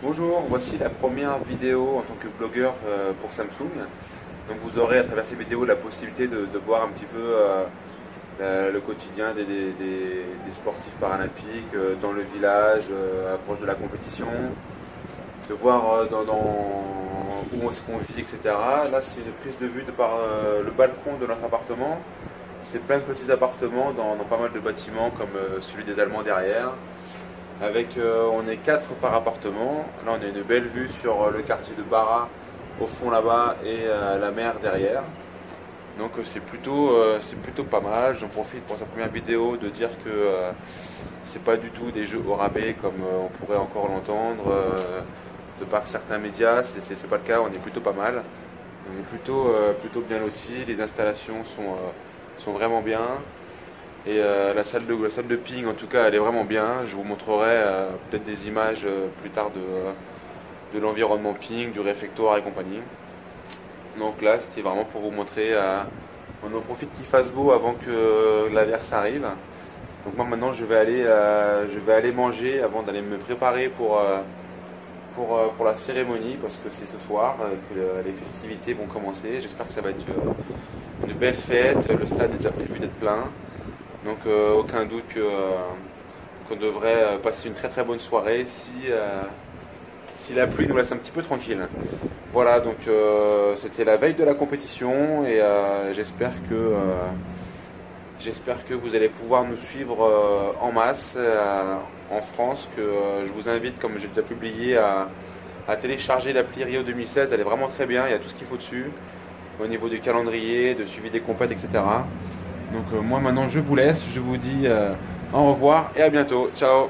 Bonjour, voici la première vidéo en tant que blogueur euh, pour Samsung. Donc vous aurez à travers ces vidéos la possibilité de, voir un petit peu euh, le quotidien des, sportifs paralympiques euh, dans le village, approche de la compétition, de voir où est-ce qu'on vit, etc. Là c'est une prise de vue de par le balcon de notre appartement. C'est plein de petits appartements dans pas mal de bâtiments comme celui des Allemands derrière. Avec, euh, on est quatre par appartement. Là, on a une belle vue sur euh, le quartier de Barra au fond là-bas et euh, la mer derrière. Donc c'est plutôt, c'est plutôt pas mal. J'en profite pour sa première vidéo de dire que c'est pas du tout des jeux au rabais comme on pourrait encore l'entendre de par certains médias. C'est pas le cas. On est plutôt pas mal. On est plutôt, plutôt bien lotis. Les installations sont, sont vraiment bien. Et euh, la, salle de, ping, en tout cas, elle est vraiment bien. Je vous montrerai euh, peut-être des images euh, plus tard de, l'environnement ping, du réfectoire et compagnie. Donc là, c'était vraiment pour vous montrer. on en profite qu'il fasse beau avant que l'averse arrive. Donc moi maintenant, je vais aller, manger avant d'aller me préparer pour, pour, pour la cérémonie parce que c'est ce soir que les festivités vont commencer. J'espère que ça va être une belle fête. Le stade est déjà prévu d'être plein. Donc euh, aucun doute euh, qu'on devrait euh, passer une très très bonne soirée si, si la pluie nous laisse un petit peu tranquille. Voilà, donc c'était la veille de la compétition et j'espère que que vous allez pouvoir nous suivre en masse en France, que je vous invite, comme j'ai déjà publié, à, à télécharger l'appli Rio 2016. Elle est vraiment très bien, il y a tout ce qu'il faut dessus, au niveau du calendrier, de suivi des compètes, etc. Donc euh, moi maintenant je vous laisse, je vous dis euh, au revoir et à bientôt. Ciao